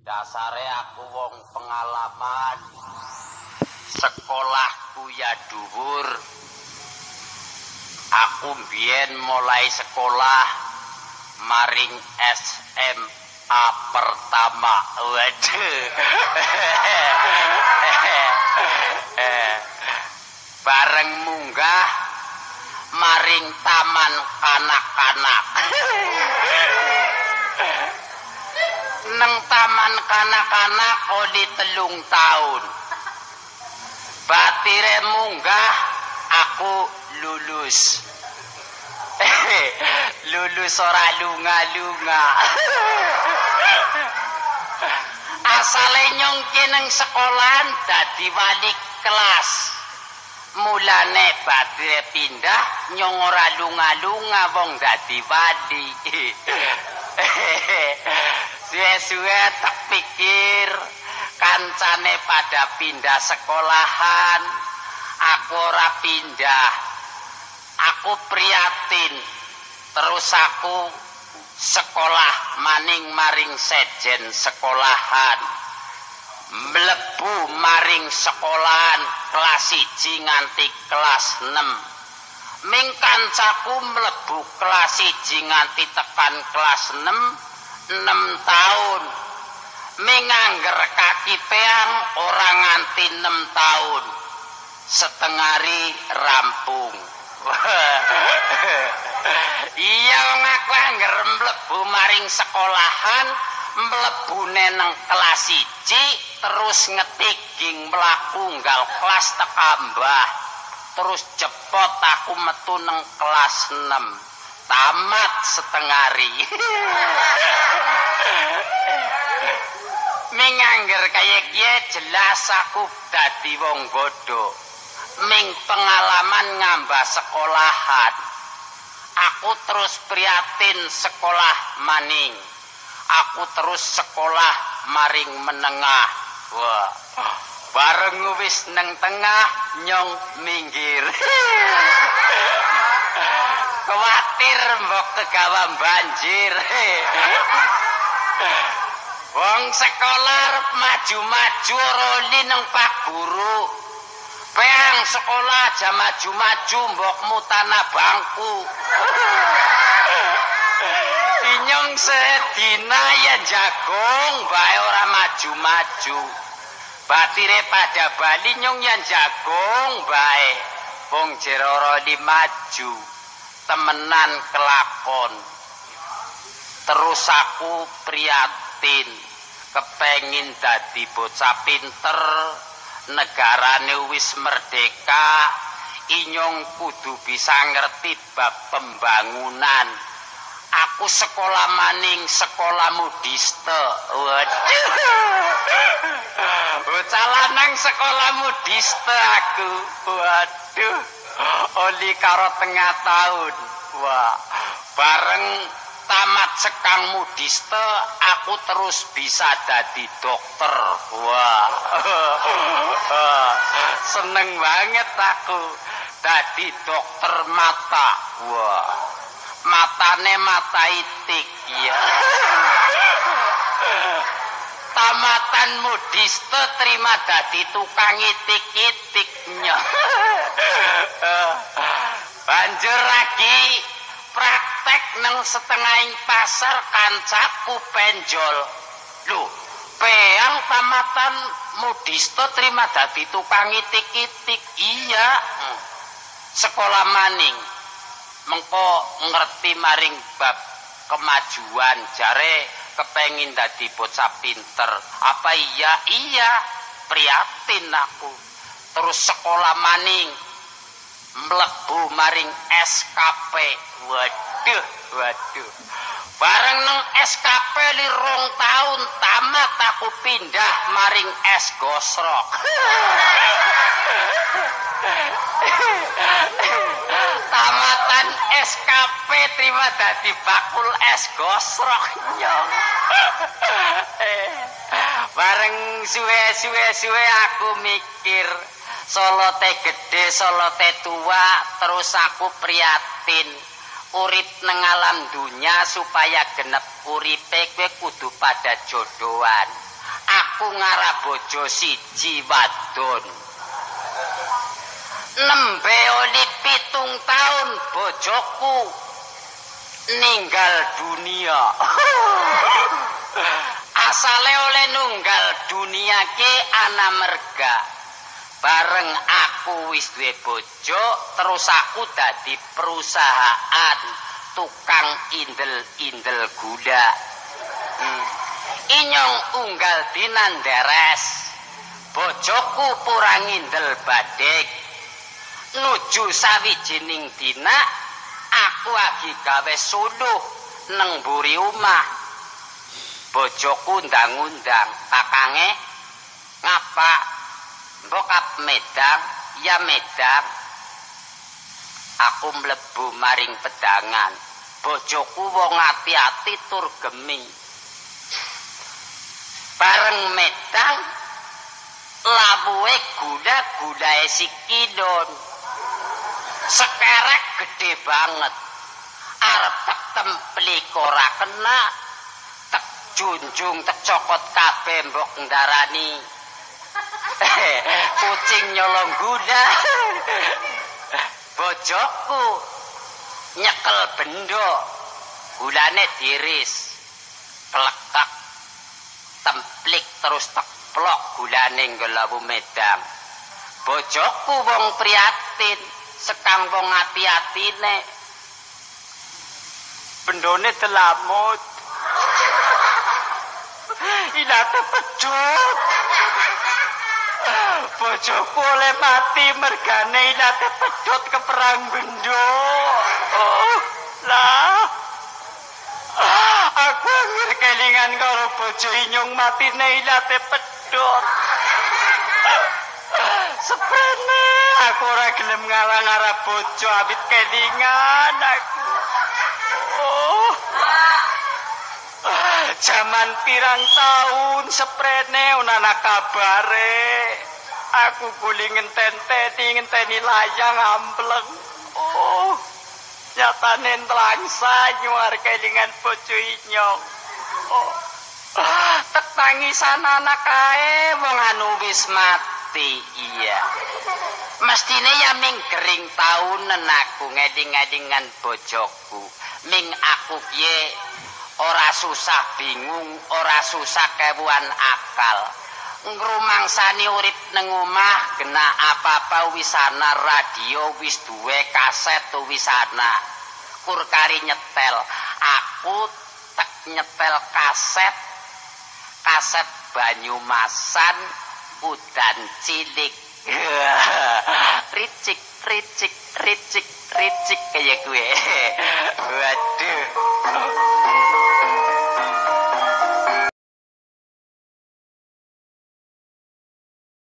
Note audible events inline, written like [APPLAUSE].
Dasare aku wong pengalaman. Sekolahku ya dhuwur. Aku biyen mulai sekolah maring SMA pertama. Waduh. Bareng munggah maring taman kanak-kanak. Neng taman kanak-kanak oli telung tahun. Batire munggah aku lulus. [LAUGHS] lulus ora lunga-lunga. [LAUGHS] Asale nyongke nang sekolahan dadi wali kelas. Mulane batire pindah nyong ora lunga-lunga wong dadi wali. [LAUGHS] Suwe-suwe tak pikir kancane pada pindah sekolahan. Aku ora pindah. Aku priatin. Terus aku sekolah maning maring sejen sekolahan. Mlebu maring sekolahan kelas 1 nganti kelas 6. Ming kancaku mlebu kelas 1 nganti tekan kelas 6. 6 tahun. Mengangger kaki peang orang nganti 6 tahun. Setengari rampung. [LAUGHS] Iya ngaku angger mlebu maring sekolahan mlebu neneng kelas siji terus ngetiging melaku nggal kelas tekambah. Terus cepot aku metu neng kelas 6 tamat setengari mengangger kaya kia jelas aku dadi wong bodo ming pengalaman ngambah sekolahan. Aku terus priatin sekolah maning. Aku terus sekolah maring menengah. Wah bareng wis neng tengah nyong minggir [LAUGHS] kuatir mbok kegawa banjir. Wong sekolah maju-maju roli neng pak guru. Peang sekolah aja maju-maju mbok mutana bangku. Inyong sedina ya jagong bae ora maju-maju. Batire pada bali nyong yang jagong bae wong jeroro di maju temenan kelakon. Terus aku priatin kepengin dadi bocah pinter negarane wis merdeka inyong kudu bisa ngerti bab pembangunan. Aku sekolah maning sekolah mudiste waduh. Bocah lanang sekolah mudiste aku. Waduh oli karo tengah tahun wah bareng tamat sekang mudiste aku terus bisa dadi dokter. Wah. [LAUGHS] Seneng banget aku dadi dokter mata. Wah. Matane mata itik ya tamatan mudiste terima dadi tukang itik-itiknya [LAUGHS] banjur lagi praktek nang setengahing pasar kancaku penjol lho peang tamatan mudiste terima dadi tukang itik-itik. Iya sekolah maning. Mengko ngerti maring bab kemajuan jare kepengin dadi bocah pinter. Apa iya? Iya priatin aku. Terus sekolah maning mlebu maring SKP waduh waduh. Bareng nang SKP li rong taun tamat aku pindah maring es gosrok. Tamatan SKP terima dadi bakul es gosrok nyong bareng suwe-suwe suwe aku mikir Solo te gede, solo te tua, terus aku priatin. Urip nang alam dunya supaya genep uripe kowe kudu pada jodohan. aku ngarah bojo siji wadon nembe oli pitung tahun bojoku ninggal dunia [LAUGHS] asale oleh nunggal dunia ke ana merga bareng aku wis duwe bojo terus aku dadi perusahaan tukang indel-indel gula hmm. inyong unggal dinan deres bojoku purang indel badek nuju sawijining dina aku lagi gawe suluh neng buri omah. Bojoku ndang-undang pakange ngapa mbokap medang ya medang aku mlebu maring pedangan. Bojoku wong ati-ati tur gemi bareng medang labuhe gula gulae sikidon sekerek gede banget. Arep tek templik ora kena tek junjung tek cokot kabeh mbok ndarani kucing nyolong gula. Bojoku nyekel bendo gulane diris pelekak. Templik terus teplok gulane ngelawu medang. Bojoku wong priatin sekang wong ati-atine. Bendone telamut. [LAUGHS] Ilate pecut bojoku oleh mati mergane ilate pedot ke perang bendo oh lah. Aku angir kelingan karo bojo inyong mati ilate pedot seprene aku ora gelem ngalah-ngalah bojo abit kelingan aku. Oh. Jaman pirang tahun seprene ana kabare. Aku kuli ngenten-teni ngenteni layang ampleng. Oh. Nyatane ntlangsa nyuar kelingan bojo inyong. Oh. Tek tangisan anak kae wong anu wis mati. Iya. Mestine ya ming gering taunen aku ngeding-edingan bojoku. Ming aku piye ora susah bingung, ora susah kewuan akal. Ngrumangsani urip ning omah kena apa-apa wis ana radio wis duwe kaset wis ana. Kur kari nyetel, aku tek nyetel kaset kaset Banyumasan udan cilik. [LAUGHS] ricik ricik ricik ricik kayak gue. [LAUGHS] Waduh.